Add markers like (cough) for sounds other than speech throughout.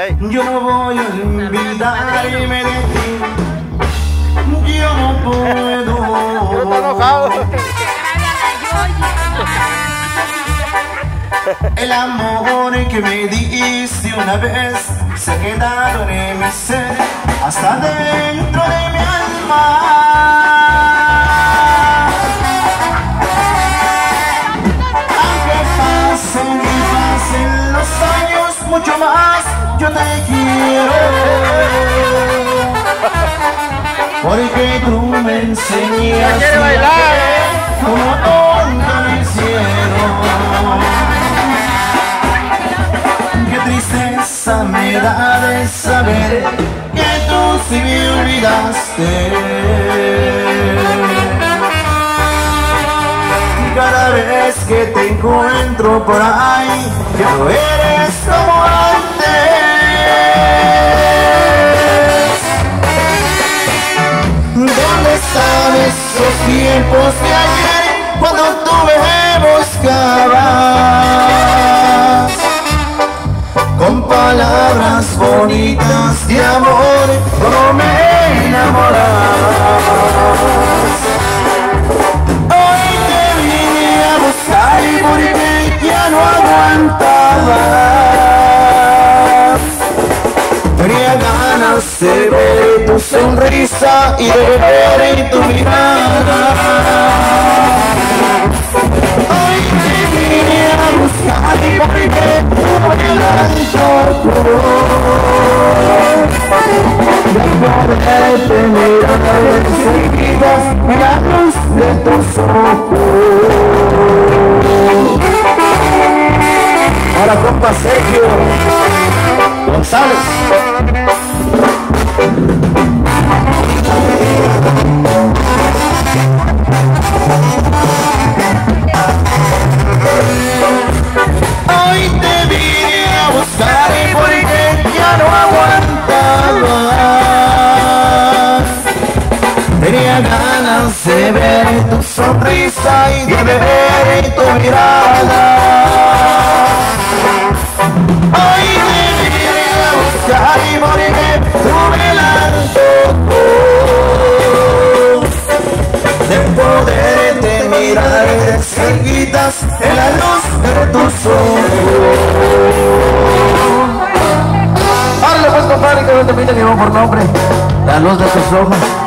hey. Yo no voy a olvidarme de ti. Yo no puedo. Está enojado. El amor que me diste una vez se ha quedado en mi ser hasta dentro de mi alma. Aunque pasen y pasen los años, mucho más yo te quiero. Porque tú me enseñas quiere bailar. como lo hicieron. Qué tristeza me da de saber que tú sí me olvidaste. Cada vez que te encuentro por ahí, ya no eres como antes. Bonitas de amor, como me enamorabas. Hoy te vine a buscar y porque ya no aguantabas. Tenía ganas de ver tu sonrisa y de ver en tu mirada. Hoy vine a buscar y porque tu adelanto de poderte mirar enseguida la luz de tus ojos. Ahora compa Sergio González. De ver tu sonrisa y de en tu mirada. Hoy me vine a buscar y moriré tu tocó de poderte mirar cerquitas en la luz de tus ojos. Árale pues compadre que no te pide ni por nombre, la luz de tus ojos.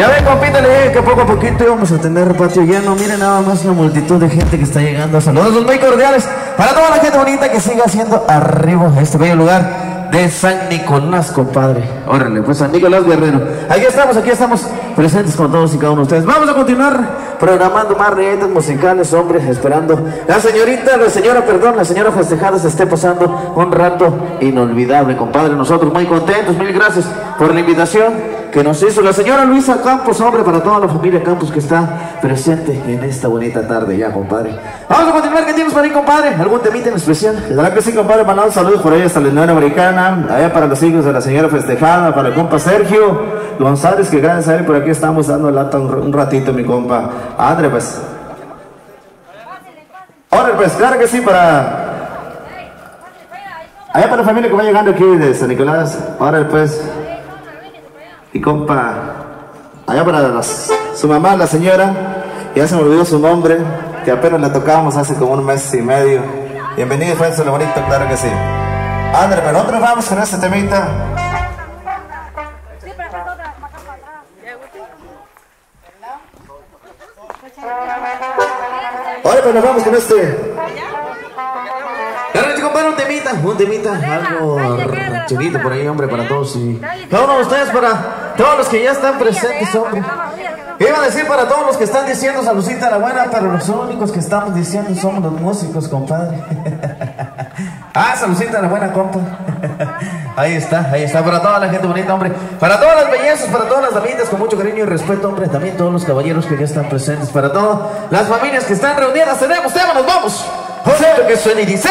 Ya ven, compita, le dije que poco a poquito íbamos a tener patio lleno. Miren nada más la multitud de gente que está llegando. Saludos muy cordiales para toda la gente bonita que siga haciendo arriba este bello lugar de San Nicolás, compadre. Órale, pues San Nicolás Guerrero. Aquí estamos, aquí estamos presentes con todos y cada uno de ustedes. Vamos a continuar programando más redes musicales, hombres, esperando. La señorita, la señora, perdón, la señora festejada se esté pasando un rato inolvidable, compadre. Nosotros muy contentos, mil gracias por la invitación que nos hizo la señora Luisa Campos, hombre, para toda la familia Campos que está presente en esta bonita tarde ya, compadre. Vamos a continuar, ¿qué tienes para ahí, compadre? ¿Algún temita en especial? Claro que sí, compadre, mandamos saludos por ahí hasta la Unión Americana, allá para los hijos de la señora festejada, para el compa Sergio González, que gracias a él por aquí estamos dando lata un, ratito, mi compa. André, pues. Ahora, pues, claro que sí, para. Allá para la familia que va llegando aquí de San Nicolás. Ahora, pues. Y compa. Allá para las- su mamá, la señora. Ya se me olvidó su nombre, que apenas la tocábamos hace como un mes y medio. Bienvenido, fue lo bonito, claro que sí. André, pero nosotros vamos con este temita. Ahora pues nos vamos con este. Un temita, un temita, algo rancherito por ahí, hombre, para todos y cada uno de ustedes, para todos los que ya están presentes, hombre. Iba a decir para todos los que están diciendo saludcita la buena, pero los únicos que estamos diciendo somos los músicos, compadre. (laughs) ah, saludcita la buena, compa. (laughs) ahí está, ahí está, para toda la gente bonita, hombre. Para todas las bellezas, para todas las damitas, con mucho cariño y respeto, hombre. También todos los caballeros que ya están presentes, para todas las familias que están reunidas. Tenemos tema, nos vamos. José, que suena y dice.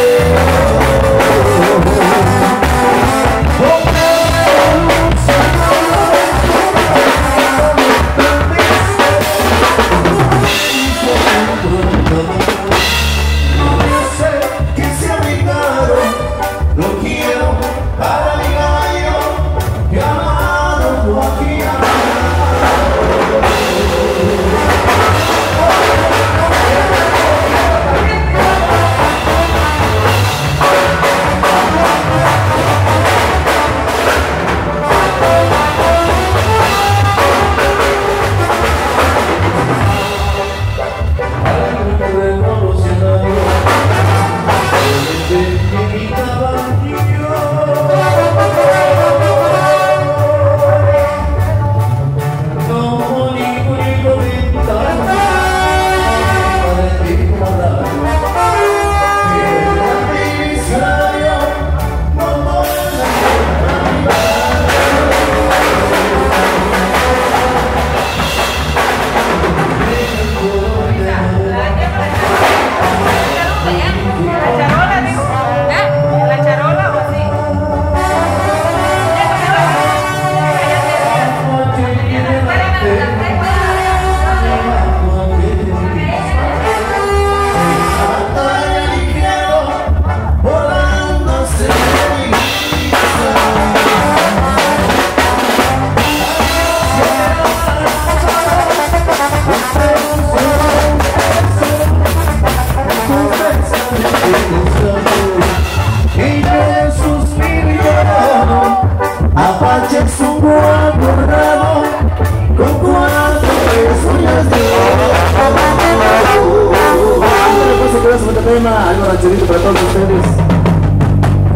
rancherito para todos ustedes.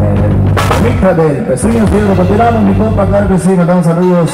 Eh, Mija del Pezuñas de Oro, continuamos, mi compa, claro que sí, mandamos saludos.